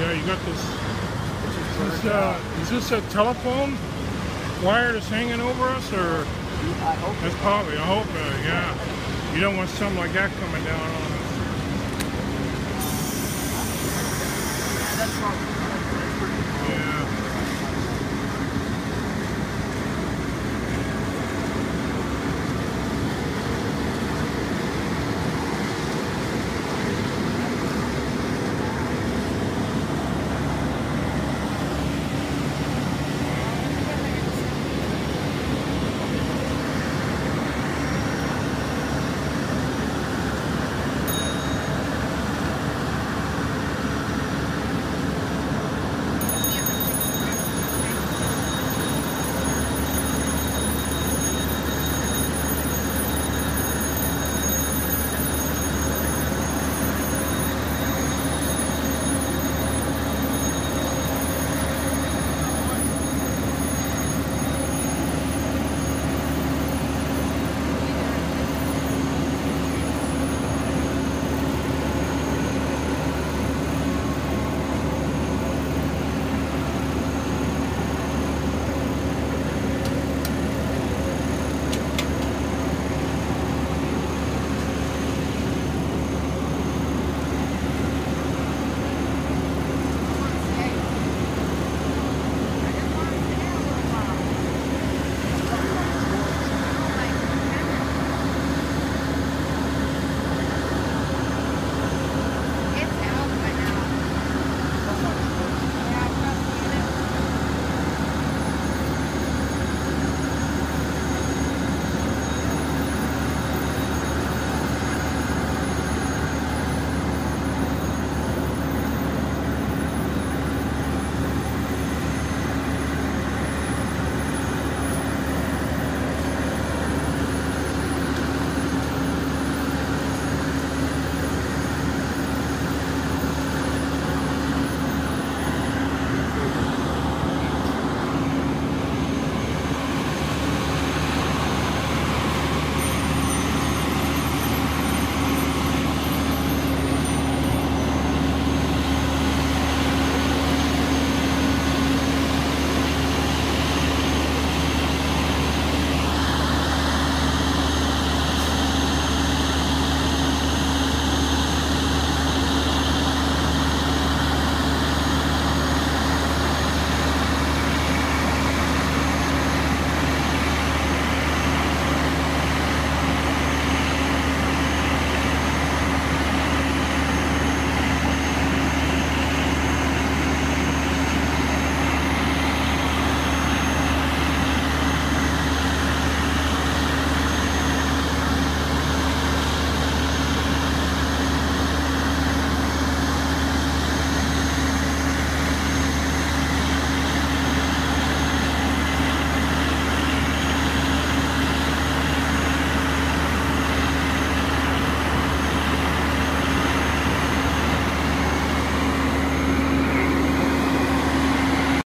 Yeah, you got this. Is this, uh, is this a telephone wire that's hanging over us, or I hope that's probably? I hope, uh, yeah. You don't want something like that coming down on us. Wrong.